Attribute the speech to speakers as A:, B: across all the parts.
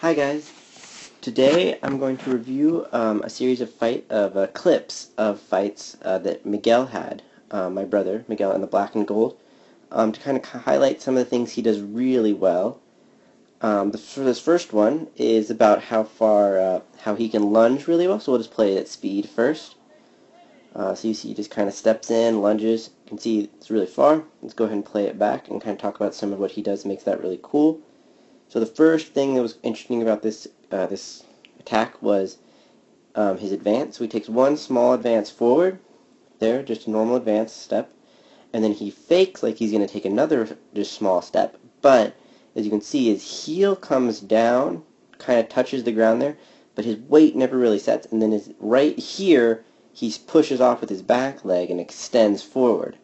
A: Hi guys. Today I'm going to review um, a series of fight of uh, clips of fights uh, that Miguel had, uh, my brother Miguel in the Black and Gold, um, to kind of highlight some of the things he does really well. Um, the, this first one is about how far uh, how he can lunge really well. So we'll just play it at speed first. Uh, so you see he just kind of steps in, lunges. You can see it's really far. Let's go ahead and play it back and kind of talk about some of what he does makes that really cool. So the first thing that was interesting about this uh, this attack was um, his advance. So he takes one small advance forward, there, just a normal advance step, and then he fakes like he's going to take another just small step. But as you can see, his heel comes down, kind of touches the ground there, but his weight never really sets. And then his right here, he pushes off with his back leg and extends forward.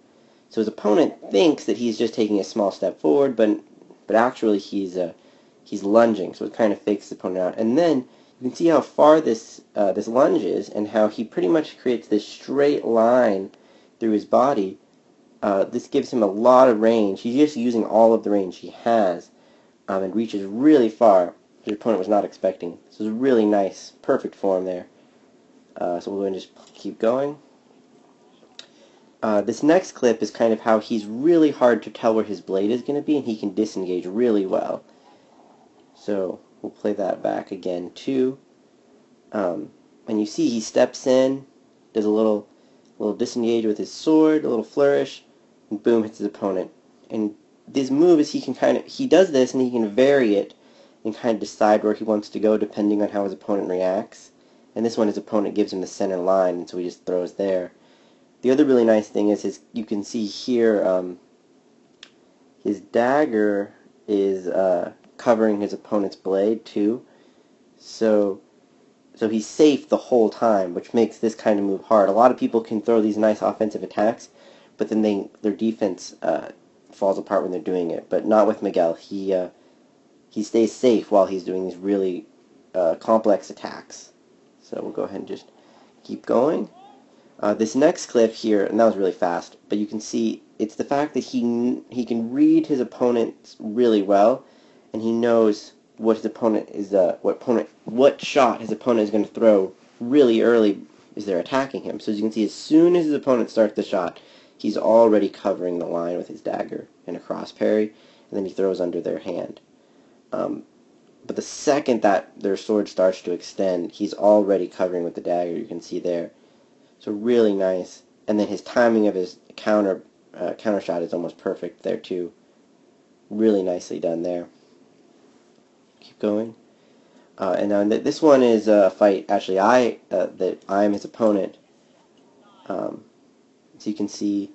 A: So his opponent thinks that he's just taking a small step forward, but but actually he's uh, he's lunging, so it kind of fakes the opponent out. And then you can see how far this uh, this lunge is, and how he pretty much creates this straight line through his body. Uh, this gives him a lot of range. He's just using all of the range he has, um, and reaches really far. Your opponent was not expecting. This is really nice, perfect form there. Uh, so we'll just keep going. Uh, this next clip is kind of how he's really hard to tell where his blade is going to be, and he can disengage really well. So we'll play that back again too. Um, and you see he steps in, does a little little disengage with his sword, a little flourish, and boom, hits his opponent. And this move is he can kind of, he does this and he can vary it and kind of decide where he wants to go depending on how his opponent reacts. And this one, his opponent gives him the center line, and so he just throws there. The other really nice thing is his, you can see here, um, his dagger is, uh, covering his opponent's blade too. So so he's safe the whole time, which makes this kind of move hard. A lot of people can throw these nice offensive attacks, but then they their defense uh, falls apart when they're doing it. But not with Miguel. He uh, he stays safe while he's doing these really uh, complex attacks. So we'll go ahead and just keep going. Uh, this next clip here, and that was really fast, but you can see it's the fact that he he can read his opponent really well, and he knows what his opponent is uh, what opponent what shot his opponent is going to throw really early as they're attacking him. So as you can see, as soon as his opponent starts the shot, he's already covering the line with his dagger and a cross parry, and then he throws under their hand. Um, but the second that their sword starts to extend, he's already covering with the dagger. You can see there. So really nice. And then his timing of his counter uh, counter shot is almost perfect there too. Really nicely done there keep going. Uh, and now this one is a fight, actually, I uh, that I am his opponent. Um, so you can see,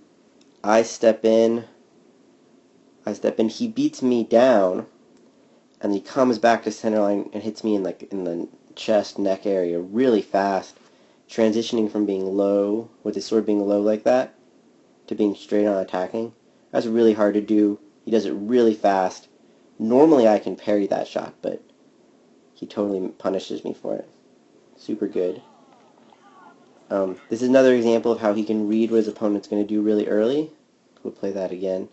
A: I step in, I step in, he beats me down, and he comes back to center line and hits me in like in the chest, neck area really fast, transitioning from being low, with his sword being low like that, to being straight on attacking. That's really hard to do. He does it really fast Normally I can parry that shot, but he totally punishes me for it. Super good. Um, this is another example of how he can read what his opponent's going to do really early. We'll play that again.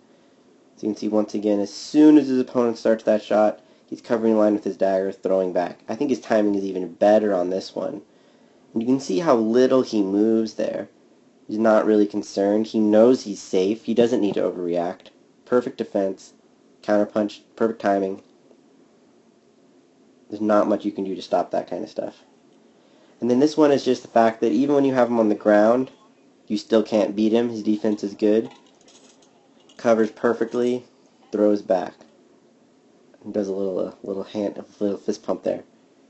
A: So you can see once again, as soon as his opponent starts that shot, he's covering the line with his dagger, throwing back. I think his timing is even better on this one. And you can see how little he moves there. He's not really concerned. He knows he's safe. He doesn't need to overreact. Perfect defense counterpunch, perfect timing. There's not much you can do to stop that kind of stuff. And then this one is just the fact that even when you have him on the ground, you still can't beat him. His defense is good. Covers perfectly, throws back. And does a little uh, little hand, a little fist pump there.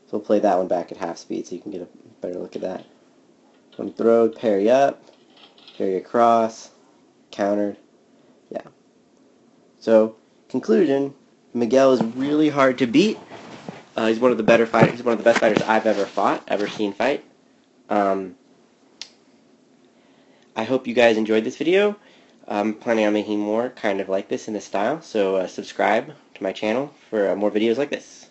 A: So we'll play that one back at half speed so you can get a better look at that. One throw, parry up, parry across, countered. Yeah. So conclusion, Miguel is really hard to beat. Uh, he's one of the better fighters. He's one of the best fighters I've ever fought, ever seen fight. Um, I hope you guys enjoyed this video. I'm planning on making more kind of like this in this style, so uh, subscribe to my channel for uh, more videos like this.